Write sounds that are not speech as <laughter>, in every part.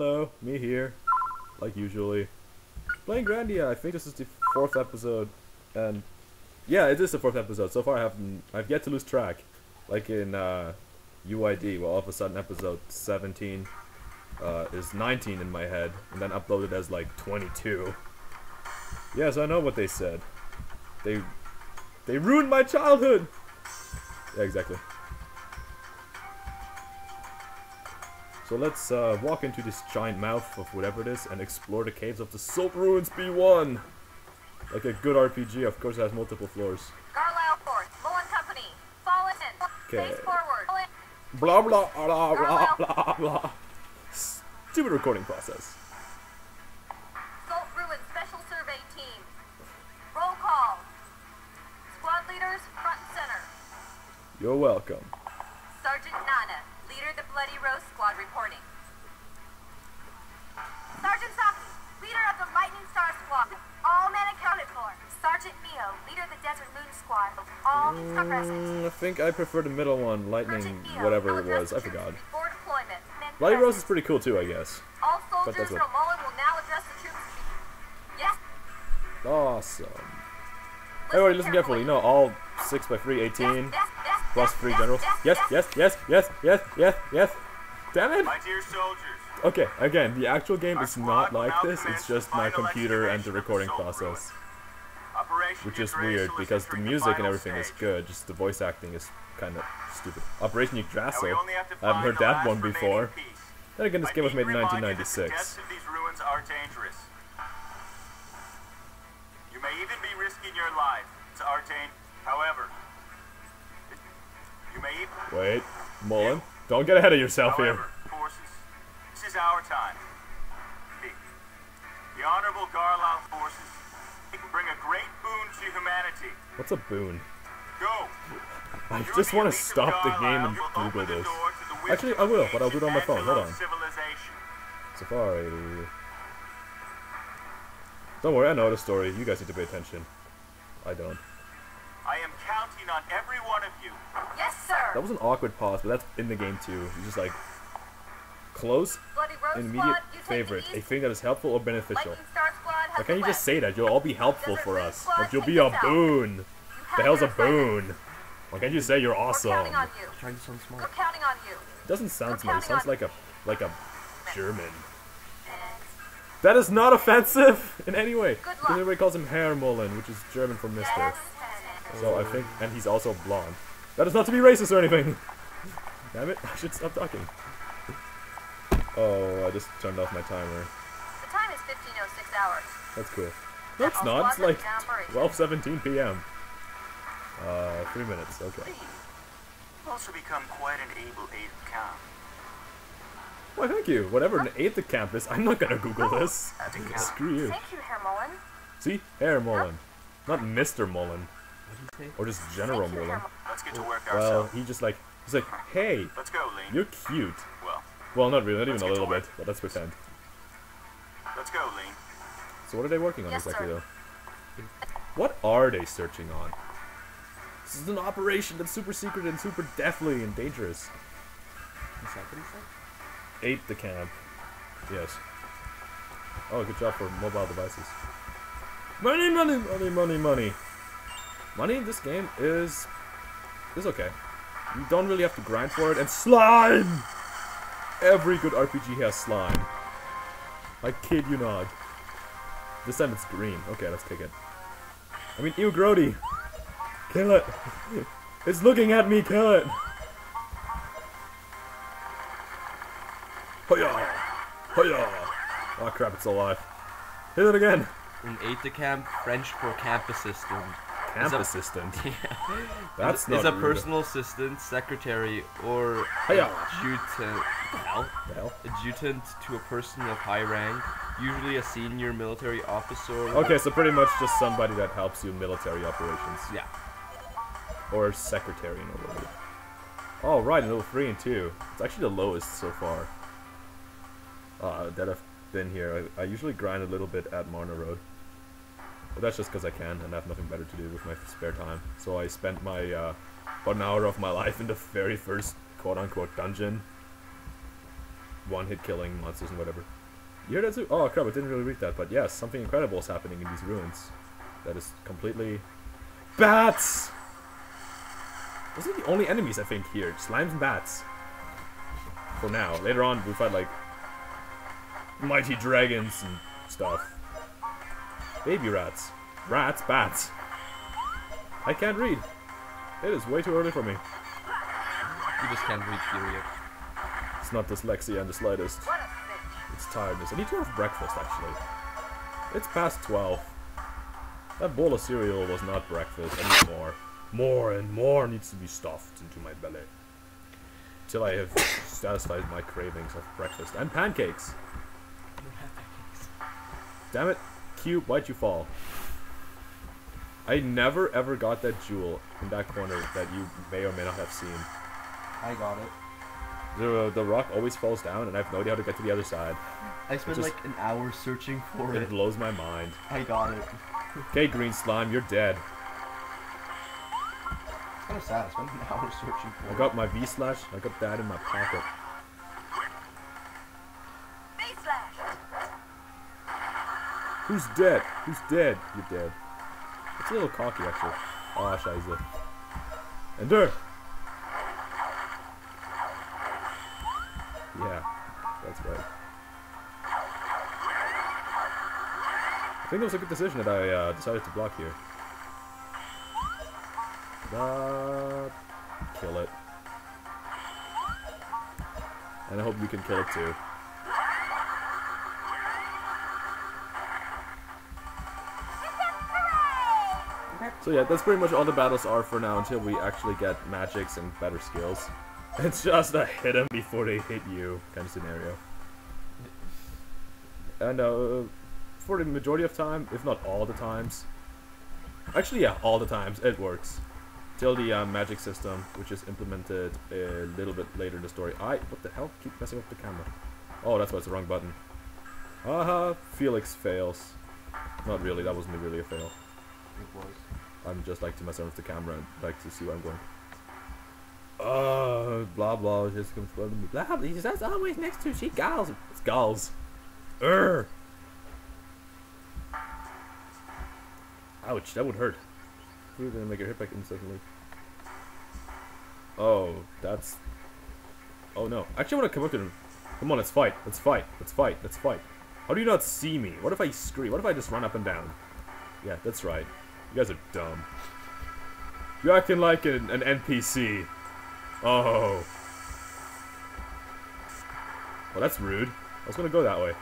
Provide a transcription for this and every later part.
Hello, me here, like usually. Playing Grandia, I think this is the fourth episode, and yeah, it is the fourth episode. So far, I haven't, I've yet to lose track. Like in uh, UID, well, all of a sudden, episode 17 uh, is 19 in my head, and then uploaded as like 22. Yes, I know what they said. They, they ruined my childhood. Yeah, exactly. So let's uh, walk into this giant mouth of whatever it is and explore the caves of the Sult Ruins B1. Like a good RPG, of course it has multiple floors. Garlyle Force, Mullen Company, fall in. Okay. Face forward. Blah blah blah blah blah blah. Stupid recording process. Sult Ruin Special Survey Team. Roll call. Squad leaders, front and center. You're welcome. Bloody Rose Squad reporting. Sergeant leader of the Lightning Star Squad. All men accounted for. Sergeant Mio, leader of the Desert Moon Squad. All present. Mm, I think I prefer the middle one, lightning, Mio, whatever it was. I forgot. Bloody Rose is pretty cool too, I guess. All soldiers from Mullen will now address the troops. Yes. Awesome. Everybody listen carefully. No, all 6 by 3, 18, Yes, yes, yes, 3 generals. Yes, yes, yes, yes, yes, yes, yes. Damn it! My dear soldiers, Okay, again, the actual game is not like this, it's just my computer and the excavation of the recording process. Which is weird because the music and everything is good, just the voice acting is kind of stupid. Operation Yggdrasil, only have to I haven't heard that one before. Then again, this game was made in reminded that The 1996. depths of these ruins are dangerous. You may even be risking your life to Artane. However, you may even, Wait, Mullen, don't get ahead of yourself here. forces, this is our time. The, the honorable Garlyle forces can bring a great boon to humanity. What's a boon? Go. I You just want to stop the game and Google this. door to the Actually, I will, but I'll do it on my phone. Hold on. Civilization. Safari. Don't worry, I know the story. You guys need to pay attention. I don't. I am on every one of you. Yes, sir. That was an awkward pause, but that's in the game too. You're just like close Bloody Rose and Squad, immediate you favorite, a thing that is helpful or beneficial. Lightning Star Squad has Why can't you just say that? You'll all be helpful Desert for us. Squad, Like you'll be a boon. The hell's a boon? Why can't you say you're We're awesome? counting on you. Trying to sound We're smart. counting on you. Doesn't sound smart. It sounds like a like a German. That is not offensive in any way. Because everybody calls him Herr Mullen, which is German for Mister. Yes. So I think, and he's also blonde. That is not to be racist or anything. <laughs> Damn it! I should stop talking. Oh, I just turned off my timer. The time is 15:06 hours. That's cool. No, it's not. It's like in operation. 12:17 p.m. Uh, three minutes. Okay. You've also become quite an able aide of camp. Well, thank you. Whatever an eighth the camp is, I'm not gonna Google this. At the camp. Screw you. Thank you, Herr Mullen. See, Herr Mullen, not Mr. Mullen, What did you say? or just General Thank you, Mullen. Let's get to work Well, he just like he's like, hey, Let's go, Leen. you're cute. Well, Well, not really, not even a little bit, but let's pretend. let's go, Leen. So what are they working on Yes, exactly sir. though? What are they searching on? This is an operation that's super secret and super deathly and dangerous. Is that what he said? Ate the camp. Yes. Oh, good job for mobile devices. Money, money, money, money, money. Money in this game is is okay. You don't really have to grind for it. And slime. Every good RPG has slime. I kid you not. This time it's green. Okay, let's take it. I mean, ew, Grody. Kill it. It's looking at me. Kill it. Hoya! Hoya! Oh ah, crap, it's alive. Hit it again. An aide de camp, French for camp assistant. Camp <laughs> <laughs> a- assistant. Yeah. That's is, not is a rude. personal assistant, secretary, or adjutant, adjutant to a person of high rank, usually a senior military officer. Okay, so pretty much just somebody that helps you in military operations. Yeah. Or secretary in a little bit. Oh, right, in level 3 and 2. It's actually the lowest so far. Uh, that I've been here. I, I usually grind a little bit at Marna Road. But that's just because I can and I have nothing better to do with my spare time. So I spent my, uh, about an hour of my <laughs> life in the very first quote-unquote dungeon. one-hit killing monsters and whatever. Too? Oh crap! I didn't really read that, but yes, something incredible is happening in these ruins. That is completely bats. Those are the only enemies I think here. Slimes and bats. For now. Later on, we fight like mighty dragons and stuff. Baby rats. Rats, bats. I can't read. It is way too early for me. You just can't read period. It's not dyslexia in the slightest. What. It's tiredness. I need to have breakfast, actually. It's past 12. That bowl of cereal was not breakfast. I need more. More and more needs to be stuffed into my belly. Till I have <coughs> satisfied my cravings of breakfast. And pancakes pancakes! Damn it. Q, why'd you fall? I never ever got that jewel in that corner that you may or may not have seen. I got it. The, the rock always falls down, and I have no idea how to get to the other side. I spent just- like an hour searching for It it. blows my mind. I got it. Okay, green slime, you're dead. It's kind of sad. I spent an hour searching for I it. got my V slash. I got that in my pocket. Who's dead? Who's dead? You're dead. It's a little cocky, actually. Oh, scheiße. Ender! Yeah, that's right. I think it was a good decision that I uh, decided to block here. But kill it. And I hope you can kill it too. So yeah, that's pretty much all the battles are for now until we actually get magics and better skills. <laughs> It's just a hit them before they hit you kind of scenario. And uh, for the majority of time, if not all the times, actually yeah, all the times it works. Till the uh, magic system, which is implemented a little bit later in the story. I what the hell? Keep messing up the camera. Oh, that's why it's the wrong button. Haha, Felix fails. Not really, that wasn't really a fail. It was. I'm just like to mess around with the camera and like to see where I'm going. Uh, blah blah, just comes me. Blah, blah, that's always next to she gals. It's gals. Urgh. Ouch, that would hurt. We're gonna make her hit back instantly. Oh, that's. Oh no. Actually, I want to come up to him. Come on, let's fight. Let's fight. Let's fight. Let's fight. How do you not see me? What if I scream? What if I just run up and down? Yeah, that's right. You guys are dumb. You're acting like an, an NPC. Oh. Well, that's rude. I was gonna go that way.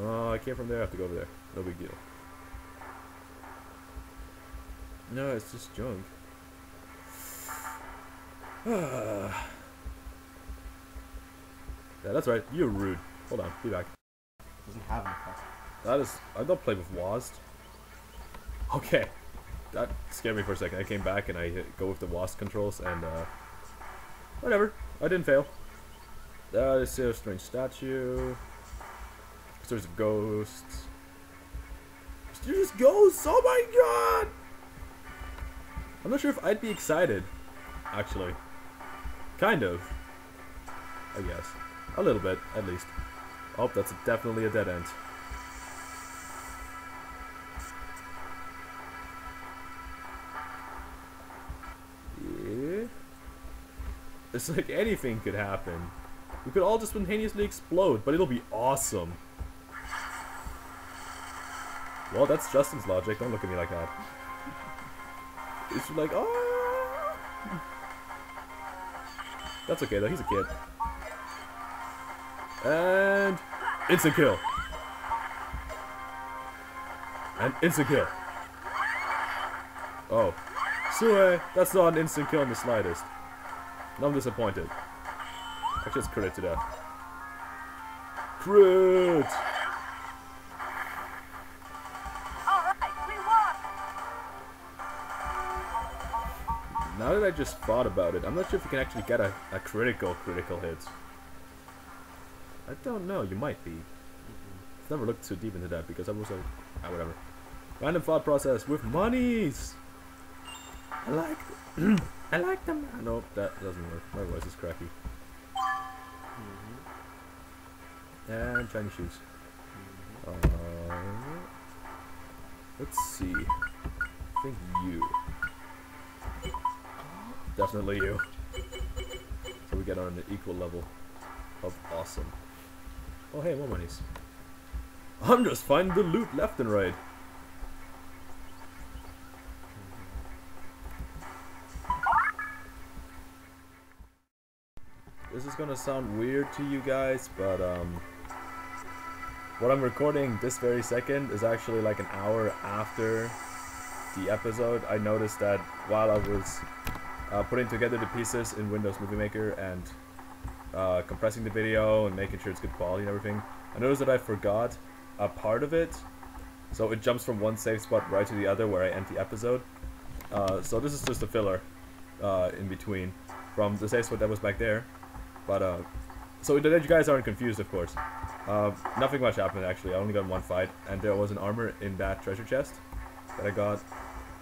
Oh, I came from there. I have to go over there. No big deal. No, it's just junk. <sighs> yeah, that's right. You're rude. Hold on. Be back. That is. I don't play with WASD. Okay. That scared me for a second. I came back and I hit, go with the WASD controls and uh. Whatever. I didn't fail. This is a strange statue. There's a ghost. There's ghosts! Oh my god! I'm not sure if I'd be excited. Actually. Kind of. I guess. A little bit, at least. Oh, that's definitely a dead end. It's like anything could happen. We could all just spontaneously explode, but it'll be awesome. Well, that's Justin's logic. Don't look at me like that. It's like, oh. That's okay though. He's a kid. And instant kill. And instant kill. Oh. Sue, that's not an instant kill in the slightest. I'm disappointed. Actually, it's crit to death. Crit! Now that I just thought about it, I'm not sure if you can actually get a, a critical critical hit. I don't know, you might be. I've never looked too deep into that because I was like, ah, whatever. Random thought process with monies! I like <clears throat> I like them doesn't work. My voice is cracky. Mm -hmm. And shiny shoes. Mm -hmm. uh, let's see. I think you. Definitely you. So we get on an equal level of awesome. Oh hey, more monies. I'm just finding the loot left and right. This is gonna sound weird to you guys, but um, what I'm recording this very second is actually like an hour after the episode. I noticed that while I was uh, putting together the pieces in Windows Movie Maker and uh, compressing the video and making sure it's good quality and everything, I noticed that I forgot a part of it. So it jumps from one save spot right to the other where I end the episode. Uh, so this is just a filler uh, in between from the save spot that was back there. But uh, so that you guys aren't confused, of course. Uh, nothing much happened actually. I only got one fight, and there was an armor in that treasure chest that I got.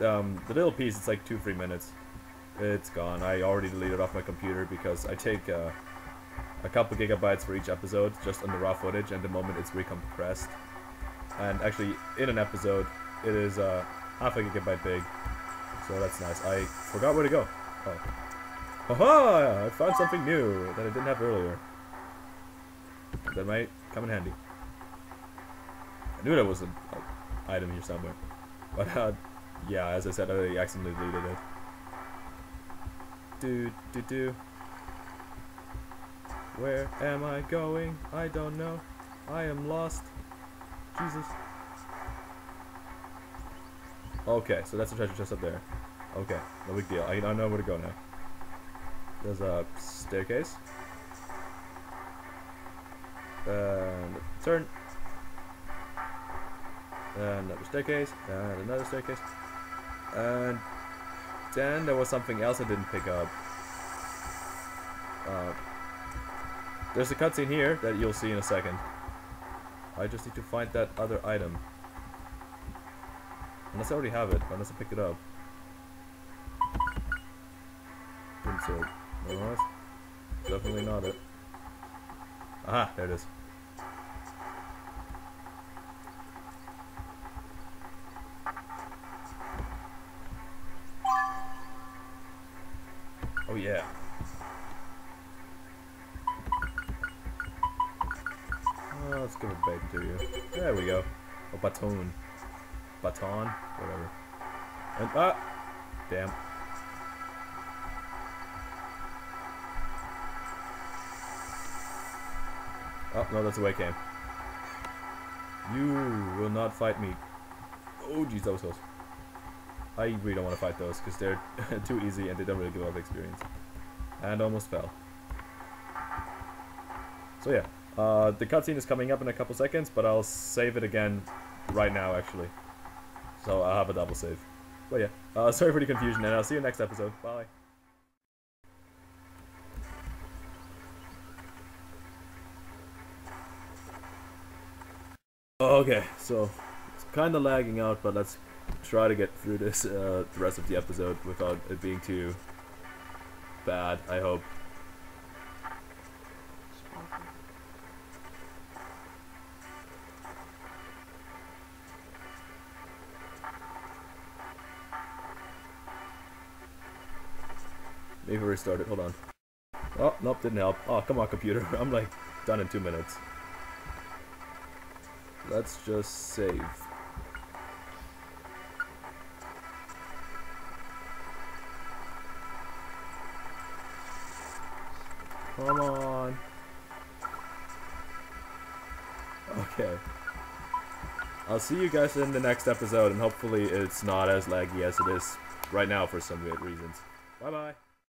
Um, the little piece, it's like two, three minutes. It's gone. I already deleted off my computer because I take uh, a couple gigabytes for each episode just on the raw footage, and the moment it's recompressed. And actually, in an episode, it is uh, half a gigabyte big, so that's nice. I forgot where to go. Oh. Haha! I found something new that I didn't have earlier. That might come in handy. I knew there was an item here somewhere. But, uh, yeah, as I said, I accidentally deleted it. Do, do, do. Where am I going? I don't know. I am lost. Jesus. Okay, so that's the treasure chest up there. Okay, no big deal. I, I don't know where to go now. There's a staircase. And turn. And another staircase. And another staircase. And then there was something else I didn't pick up. Uh, there's a cutscene here that you'll see in a second. I just need to find that other item. Unless I already have it, unless I picked it up. Insert. No, definitely not it. Aha, there it is. Oh yeah. Oh, let's give it back to you. There we go. A baton. Baton? Whatever. And, ah! Damn. Oh, no, that's the way it came. You will not fight me. Oh, jeez, that was close. I really don't want to fight those, because they're <laughs> too easy and they don't really give a lot of experience. And almost fell. So yeah, uh, the cutscene is coming up in a couple seconds, but I'll save it again right now, actually. So I'll have a double save. But yeah, uh, <laughs> sorry for the confusion, and I'll see you next episode. Bye. Okay, so it's kind of lagging out, but let's try to get through this uh, the rest of the episode without it being too bad. I hope. Maybe restart it. Hold on. Oh, nope, didn't help. Oh, come on, computer. <laughs> I'm like done in two minutes. Let's just save. Come on. Okay. I'll see you guys in the next episode, and hopefully it's not as laggy as it is right now for some weird reasons. Bye-bye.